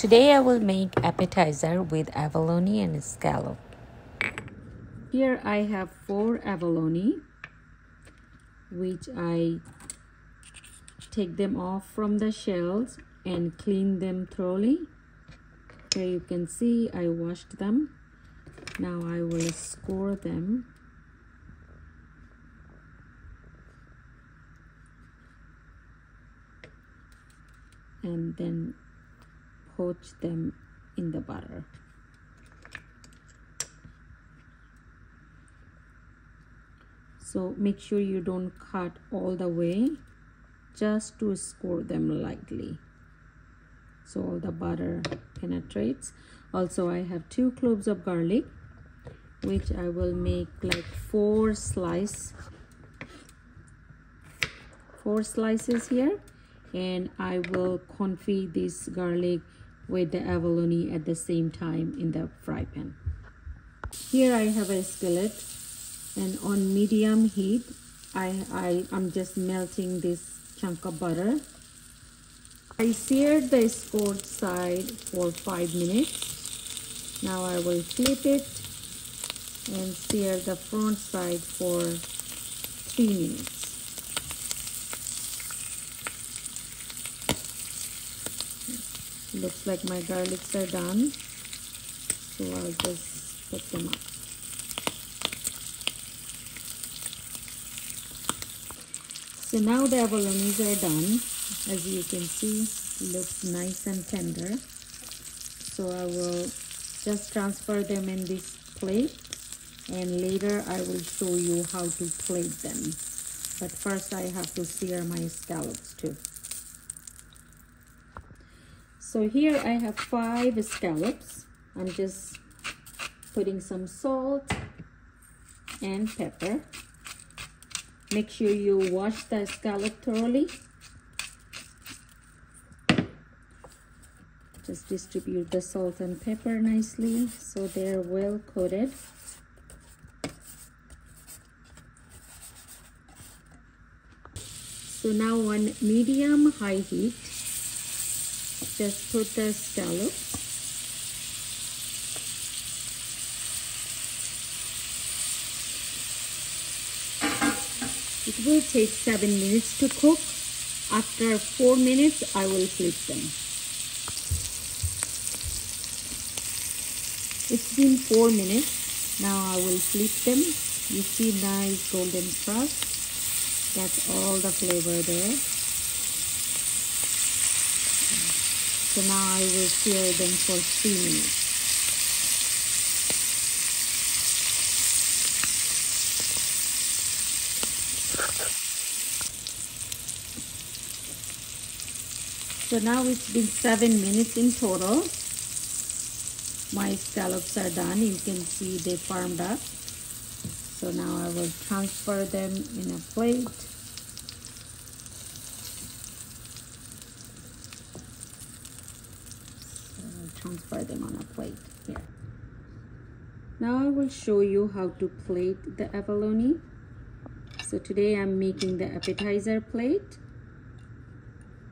today I will make appetizer with abalone and scallop. Here I have four abalone which I take them off from the shells and clean them thoroughly. Here you can see I washed them. Now I will score them and then poach them in the butter. So make sure you don't cut all the way just to score them lightly so all the butter penetrates. Also I have two cloves of garlic which I will make like four slice four slices here and I will confit this garlic with the abalone at the same time in the fry pan. Here I have a skillet and on medium heat I, I, I'm just melting this chunk of butter. I seared the scored side for 5 minutes. Now I will flip it and sear the front side for 3 minutes. Looks like my garlics are done. So I'll just put them up. So now the abalones are done. As you can see looks nice and tender. So I will just transfer them in this plate and later I will show you how to plate them. But first I have to sear my scallops too so here I have five scallops. I'm just putting some salt and pepper. Make sure you wash the scallop thoroughly. Just distribute the salt and pepper nicely so they're well coated. So now on medium high heat, just put the scallops it will take seven minutes to cook. After four minutes I will flip them. It's been four minutes. Now I will flip them. You see nice golden crust that's all the flavor there So now I will sear them for 3 minutes. So now it's been 7 minutes in total. My scallops are done. You can see they firmed up. So now I will transfer them in a plate. Transfer them on a plate here. Now I will show you how to plate the abalone. So today I'm making the appetizer plate.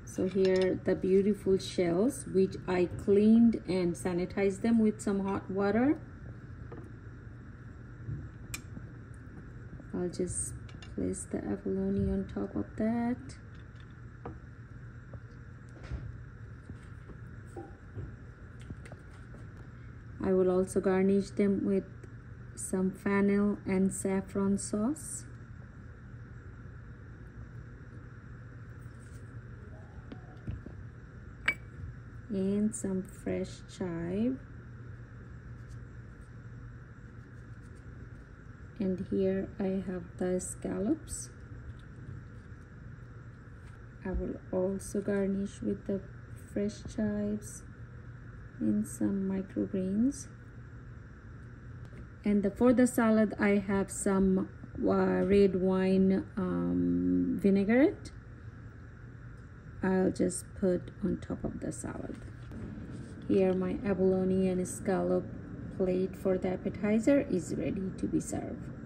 So here the beautiful shells which I cleaned and sanitized them with some hot water. I'll just place the abalone on top of that. I will also garnish them with some fennel and saffron sauce. And some fresh chive. And here I have the scallops. I will also garnish with the fresh chives and some microgreens. And the, for the salad I have some uh, red wine um, vinaigrette. I'll just put on top of the salad. Here my abalone and scallop plate for the appetizer is ready to be served